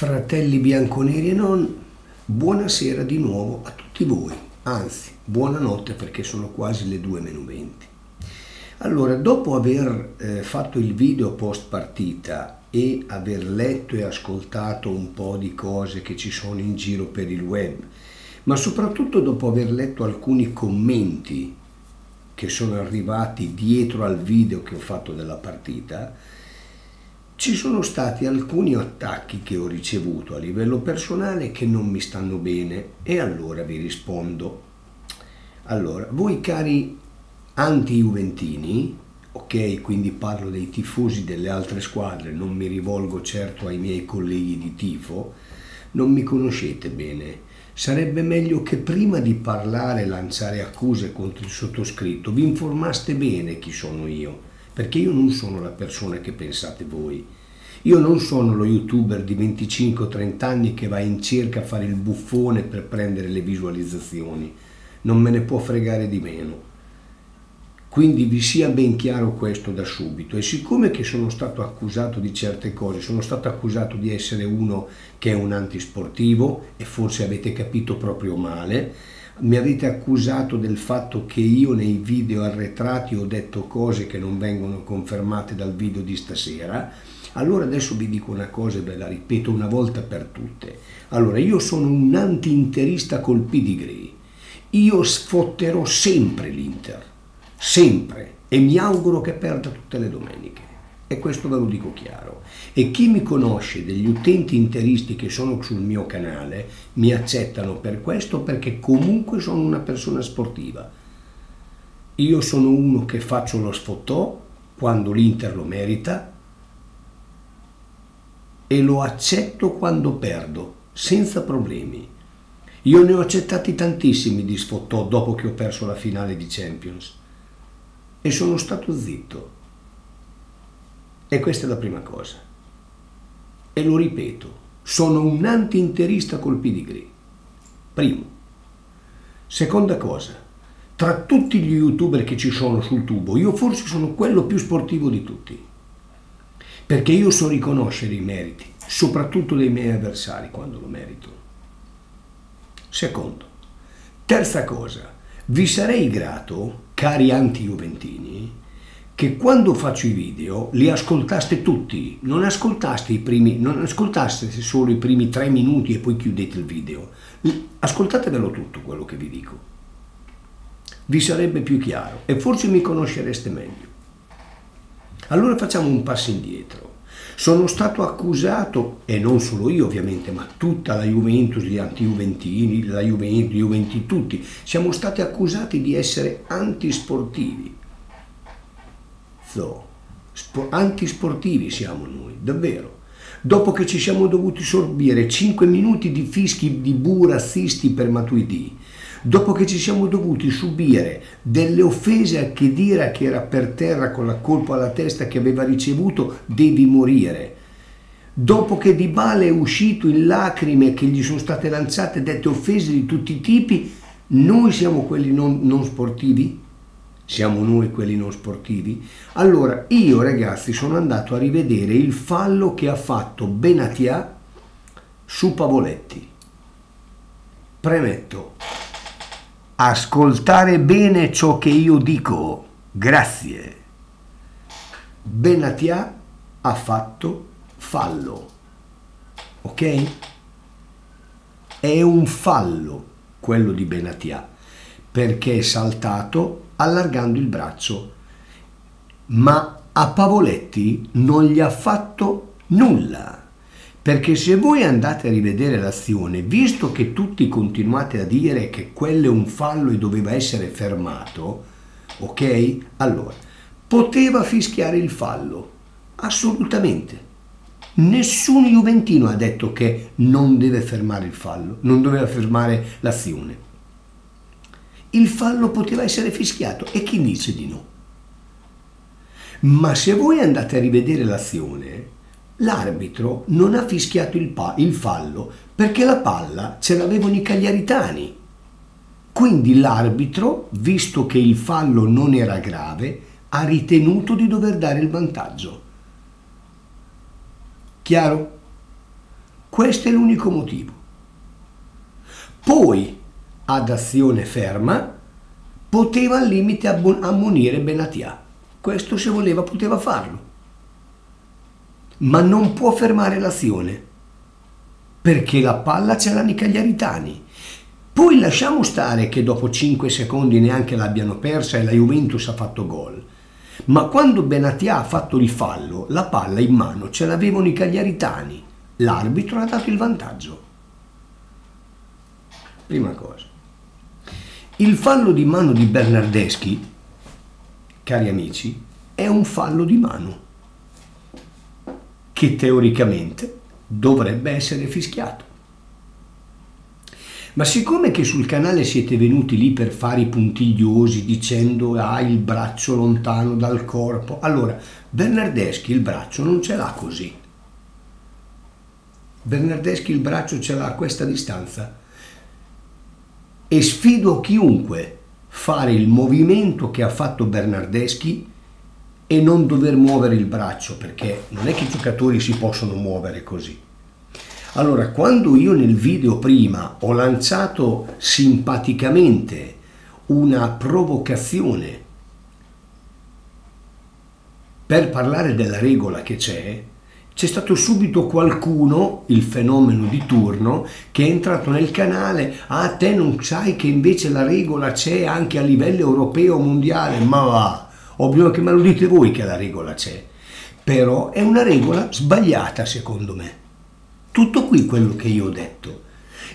Fratelli bianconeri e non, buonasera di nuovo a tutti voi, anzi buonanotte perché sono quasi le 2 meno 20. Allora, dopo aver eh, fatto il video post partita e aver letto e ascoltato un po' di cose che ci sono in giro per il web, ma soprattutto dopo aver letto alcuni commenti che sono arrivati dietro al video che ho fatto della partita, ci sono stati alcuni attacchi che ho ricevuto a livello personale che non mi stanno bene e allora vi rispondo. Allora, voi cari anti-juventini, ok, quindi parlo dei tifosi delle altre squadre, non mi rivolgo certo ai miei colleghi di tifo, non mi conoscete bene. Sarebbe meglio che prima di parlare e lanciare accuse contro il sottoscritto vi informaste bene chi sono io perché io non sono la persona che pensate voi. Io non sono lo youtuber di 25-30 anni che va in cerca a fare il buffone per prendere le visualizzazioni, non me ne può fregare di meno. Quindi vi sia ben chiaro questo da subito e siccome che sono stato accusato di certe cose, sono stato accusato di essere uno che è un antisportivo e forse avete capito proprio male, mi avete accusato del fatto che io nei video arretrati ho detto cose che non vengono confermate dal video di stasera, allora adesso vi dico una cosa e ve la ripeto una volta per tutte. Allora, io sono un anti-interista col pedigree. Io sfotterò sempre l'Inter, sempre, e mi auguro che perda tutte le domeniche. E questo ve lo dico chiaro. E chi mi conosce degli utenti interisti che sono sul mio canale mi accettano per questo perché comunque sono una persona sportiva. Io sono uno che faccio lo sfottò quando l'Inter lo merita e lo accetto quando perdo, senza problemi. Io ne ho accettati tantissimi di sfottò dopo che ho perso la finale di Champions e sono stato zitto. E questa è la prima cosa. E lo ripeto, sono un anti-interista col pedigree. Primo. Seconda cosa, tra tutti gli youtuber che ci sono sul tubo, io forse sono quello più sportivo di tutti. Perché io so riconoscere i meriti, soprattutto dei miei avversari quando lo merito. Secondo. Terza cosa, vi sarei grato, cari anti-juventini, che quando faccio i video li ascoltaste tutti, non ascoltaste, primi, non ascoltaste solo i primi tre minuti e poi chiudete il video, ascoltatevelo tutto quello che vi dico. Vi sarebbe più chiaro e forse mi conoscereste meglio. Allora facciamo un passo indietro. Sono stato accusato, e non solo io ovviamente, ma tutta la Juventus, gli anti-juventini, la Juventus, gli Juventi, tutti, siamo stati accusati di essere antisportivi zoo. antisportivi siamo noi, davvero. Dopo che ci siamo dovuti sorbire 5 minuti di fischi di bu razzisti per Matuidi, dopo che ci siamo dovuti subire delle offese a Chedira che era per terra con la colpa alla testa che aveva ricevuto, devi morire. Dopo che Di Bale è uscito in lacrime che gli sono state lanciate dette offese di tutti i tipi, noi siamo quelli non, non sportivi? Siamo noi quelli non sportivi? Allora io ragazzi sono andato a rivedere il fallo che ha fatto Benatia su Pavoletti. Premetto, ascoltare bene ciò che io dico, grazie. Benatia ha fatto fallo, ok? È un fallo quello di Benatia perché è saltato allargando il braccio, ma a Pavoletti non gli ha fatto nulla. Perché se voi andate a rivedere l'azione, visto che tutti continuate a dire che quello è un fallo e doveva essere fermato, ok? Allora, poteva fischiare il fallo? Assolutamente. Nessun Juventino ha detto che non deve fermare il fallo, non doveva fermare l'azione il fallo poteva essere fischiato e chi dice di no? Ma se voi andate a rivedere l'azione, l'arbitro non ha fischiato il, il fallo perché la palla ce l'avevano i cagliaritani. Quindi l'arbitro, visto che il fallo non era grave, ha ritenuto di dover dare il vantaggio. Chiaro? Questo è l'unico motivo. Poi, ad azione ferma, poteva al limite ammonire Benatia. Questo se voleva poteva farlo. Ma non può fermare l'azione, perché la palla ce l'hanno i cagliaritani. Poi lasciamo stare che dopo 5 secondi neanche l'abbiano persa e la Juventus ha fatto gol. Ma quando Benatia ha fatto il fallo, la palla in mano ce l'avevano i cagliaritani. L'arbitro ha dato il vantaggio. Prima cosa. Il fallo di mano di Bernardeschi, cari amici, è un fallo di mano che teoricamente dovrebbe essere fischiato. Ma siccome che sul canale siete venuti lì per fare i puntigliosi dicendo ah, il braccio lontano dal corpo, allora Bernardeschi il braccio non ce l'ha così. Bernardeschi il braccio ce l'ha a questa distanza. E sfido chiunque fare il movimento che ha fatto Bernardeschi e non dover muovere il braccio, perché non è che i giocatori si possono muovere così. Allora, quando io nel video prima ho lanciato simpaticamente una provocazione per parlare della regola che c'è, c'è stato subito qualcuno, il fenomeno di turno, che è entrato nel canale, ah te non sai che invece la regola c'è anche a livello europeo mondiale, ma va, ovvio che me lo dite voi che la regola c'è, però è una regola sbagliata secondo me. Tutto qui quello che io ho detto.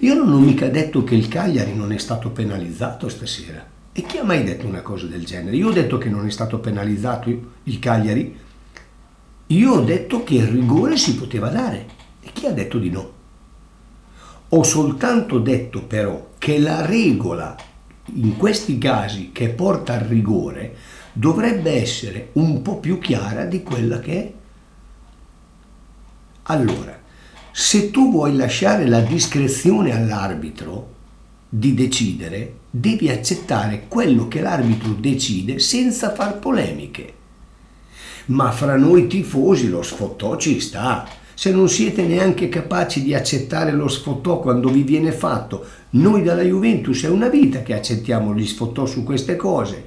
Io non ho mica detto che il Cagliari non è stato penalizzato stasera. E chi ha mai detto una cosa del genere? Io ho detto che non è stato penalizzato il Cagliari. Io ho detto che il rigore si poteva dare. E chi ha detto di no? Ho soltanto detto però che la regola in questi casi che porta al rigore dovrebbe essere un po' più chiara di quella che è. Allora, se tu vuoi lasciare la discrezione all'arbitro di decidere, devi accettare quello che l'arbitro decide senza far polemiche. Ma fra noi tifosi lo sfottò ci sta. Se non siete neanche capaci di accettare lo sfottò quando vi viene fatto, noi dalla Juventus è una vita che accettiamo gli sfottò su queste cose.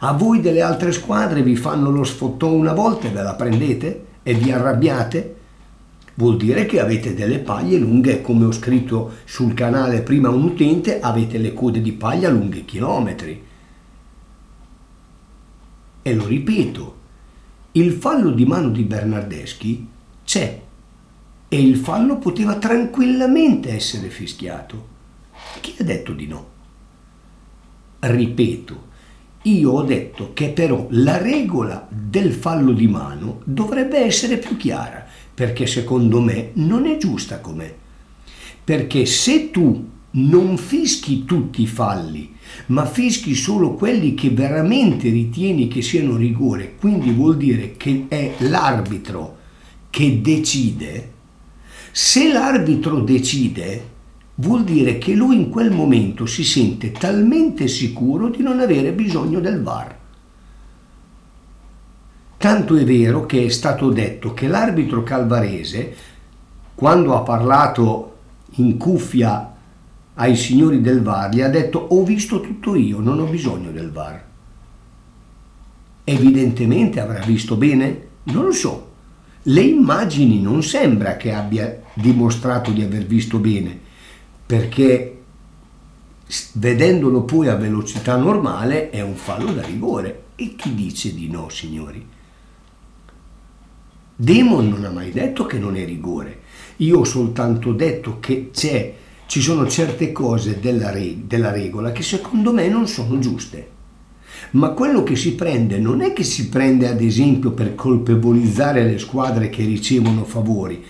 A voi delle altre squadre vi fanno lo sfottò una volta e ve la prendete e vi arrabbiate? vuol dire che avete delle paglie lunghe, come ho scritto sul canale prima un utente, avete le code di paglia lunghe chilometri. E lo ripeto, il fallo di mano di Bernardeschi c'è e il fallo poteva tranquillamente essere fischiato. Chi ha detto di no? Ripeto, io ho detto che però la regola del fallo di mano dovrebbe essere più chiara perché secondo me non è giusta com'è. Perché se tu non fischi tutti i falli, ma fischi solo quelli che veramente ritieni che siano rigore, quindi vuol dire che è l'arbitro che decide, se l'arbitro decide, vuol dire che lui in quel momento si sente talmente sicuro di non avere bisogno del VAR. Tanto è vero che è stato detto che l'arbitro calvarese, quando ha parlato in cuffia ai signori del VAR, gli ha detto ho visto tutto io, non ho bisogno del VAR. Evidentemente avrà visto bene? Non lo so. Le immagini non sembra che abbia dimostrato di aver visto bene, perché vedendolo poi a velocità normale è un fallo da rigore. E chi dice di no, signori? Demon non ha mai detto che non è rigore. Io ho soltanto detto che c'è, ci sono certe cose della, re, della regola che secondo me non sono giuste. Ma quello che si prende non è che si prende ad esempio per colpevolizzare le squadre che ricevono favori,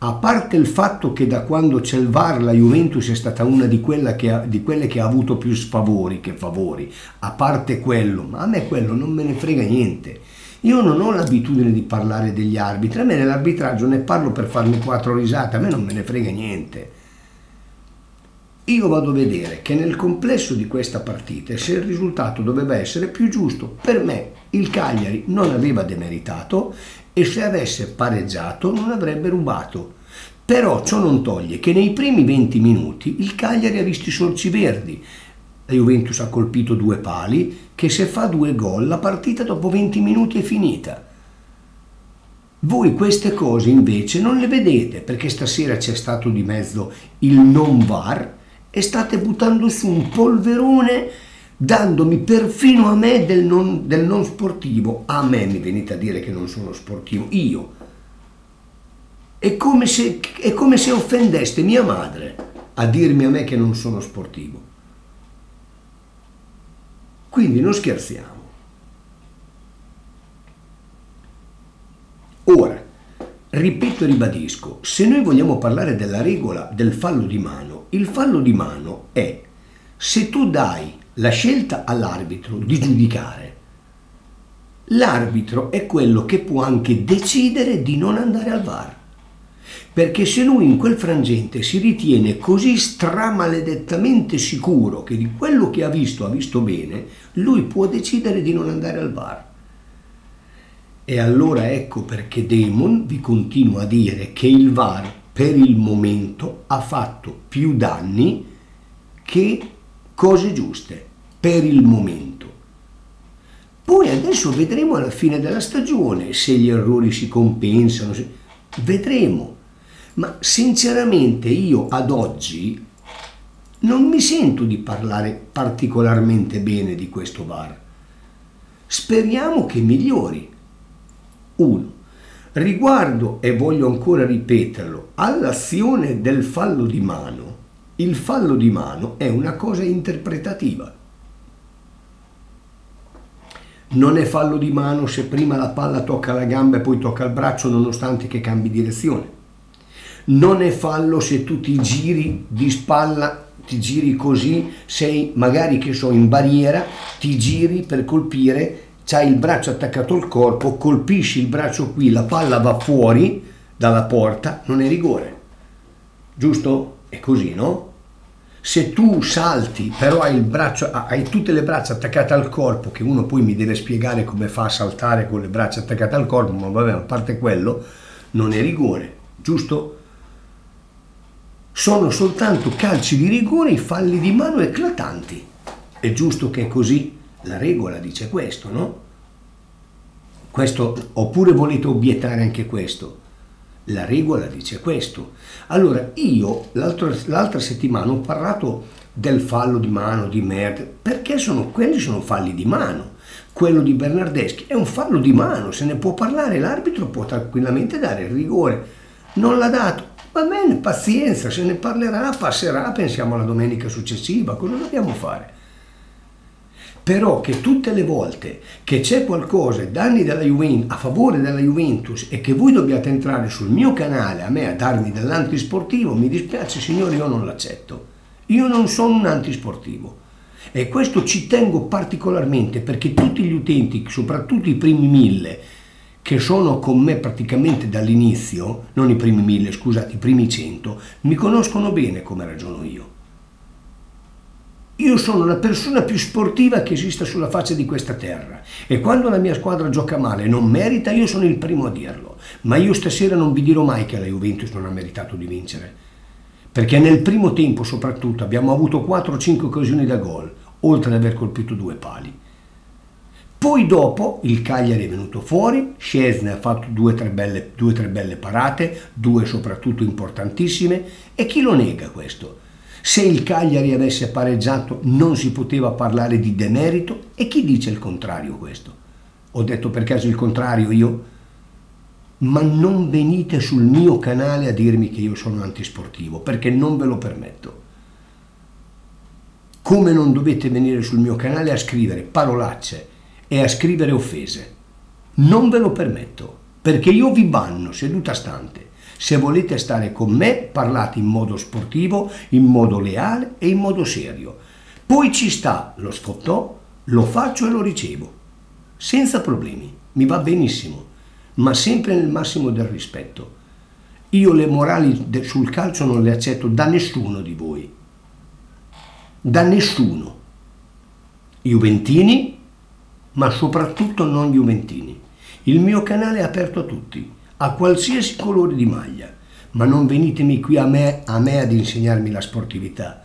a parte il fatto che da quando c'è il VAR la Juventus è stata una di, ha, di, quelle che ha avuto più sfavori che favori, a parte quello, ma a me quello non me ne frega niente. Io non ho l'abitudine di parlare degli arbitri, a me nell'arbitraggio ne parlo per farmi quattro risate, a me non me ne frega niente. Io vado a vedere che nel complesso di questa partita, se il risultato doveva essere più giusto, per me il Cagliari non aveva demeritato e se avesse pareggiato non avrebbe rubato. Però ciò non toglie che nei primi 20 minuti il Cagliari ha visto i sorci verdi. La Juventus ha colpito due pali, che se fa due gol la partita dopo 20 minuti è finita. Voi queste cose invece non le vedete perché stasera c'è stato di mezzo il non VAR e state buttando su un polverone dandomi perfino a me del non, del non sportivo. A me mi venite a dire che non sono sportivo, io. È come, se, è come se offendeste mia madre a dirmi a me che non sono sportivo. Quindi non scherziamo. Ora, ripeto e ribadisco, se noi vogliamo parlare della regola del fallo di mano, il fallo di mano è se tu dai la scelta all'arbitro di giudicare, l'arbitro è quello che può anche decidere di non andare al VAR. Perché se lui in quel frangente si ritiene così stramaledettamente sicuro che di quello che ha visto ha visto bene, lui può decidere di non andare al VAR. E allora ecco perché Demon vi continua a dire che il VAR per il momento ha fatto più danni che cose giuste, per il momento. Poi adesso vedremo alla fine della stagione se gli errori si compensano, vedremo. Ma sinceramente io ad oggi non mi sento di parlare particolarmente bene di questo VAR. Speriamo che migliori. 1. Riguardo, e voglio ancora ripeterlo, all'azione del fallo di mano, il fallo di mano è una cosa interpretativa. Non è fallo di mano se prima la palla tocca la gamba e poi tocca il braccio nonostante che cambi direzione. Non è fallo se tu ti giri di spalla ti giri così, sei magari che so in barriera, ti giri per colpire c'hai il braccio attaccato al corpo, colpisci il braccio qui, la palla va fuori dalla porta, non è rigore. Giusto? È così, no? Se tu salti, però hai, braccio, hai tutte le braccia attaccate al corpo, che uno poi mi deve spiegare come fa a saltare con le braccia attaccate al corpo, ma vabbè, a parte quello, non è rigore, giusto? Sono soltanto calci di rigore, i falli di mano eclatanti. È giusto che è così? La regola dice questo, no? Questo, oppure volete obiettare anche questo? La regola dice questo. Allora, io l'altra settimana ho parlato del fallo di mano di merda, perché sono, quelli sono falli di mano. Quello di Bernardeschi è un fallo di mano, se ne può parlare, l'arbitro può tranquillamente dare il rigore. Non l'ha dato, va bene, pazienza, se ne parlerà, passerà, pensiamo alla domenica successiva, cosa dobbiamo fare? Però che tutte le volte che c'è qualcosa danni della Juventus, a favore della Juventus e che voi dobbiate entrare sul mio canale a me a darmi dell'antisportivo, mi dispiace signori, io non l'accetto. Io non sono un antisportivo. E questo ci tengo particolarmente perché tutti gli utenti, soprattutto i primi mille, che sono con me praticamente dall'inizio, non i primi mille, scusate, i primi cento, mi conoscono bene come ragiono io. Io sono la persona più sportiva che esista sulla faccia di questa terra e quando la mia squadra gioca male e non merita, io sono il primo a dirlo. Ma io stasera non vi dirò mai che la Juventus non ha meritato di vincere. Perché nel primo tempo soprattutto abbiamo avuto 4-5 occasioni da gol, oltre ad aver colpito due pali. Poi dopo il Cagliari è venuto fuori, Scesne ha fatto due o tre, tre belle parate, due soprattutto importantissime, e chi lo nega questo? Se il Cagliari avesse pareggiato non si poteva parlare di demerito e chi dice il contrario questo? Ho detto per caso il contrario io? Ma non venite sul mio canale a dirmi che io sono antisportivo perché non ve lo permetto. Come non dovete venire sul mio canale a scrivere parolacce e a scrivere offese. Non ve lo permetto perché io vi banno seduta stante se volete stare con me, parlate in modo sportivo, in modo leale e in modo serio. Poi ci sta lo sfottò, lo faccio e lo ricevo. Senza problemi, mi va benissimo, ma sempre nel massimo del rispetto. Io le morali sul calcio non le accetto da nessuno di voi. Da nessuno. Juventini, ma soprattutto non Juventini. Il mio canale è aperto a tutti a qualsiasi colore di maglia, ma non venitemi qui a me, a me ad insegnarmi la sportività.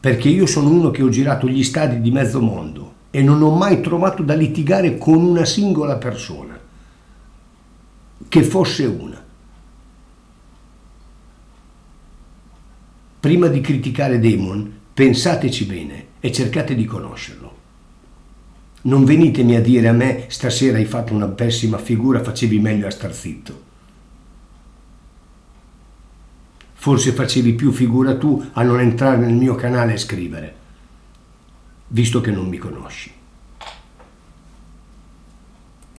Perché io sono uno che ho girato gli stadi di mezzo mondo e non ho mai trovato da litigare con una singola persona, che fosse una. Prima di criticare Demon, pensateci bene e cercate di conoscerlo. Non venitemi a dire a me stasera hai fatto una pessima figura, facevi meglio a star zitto. Forse facevi più figura tu a non entrare nel mio canale e scrivere, visto che non mi conosci.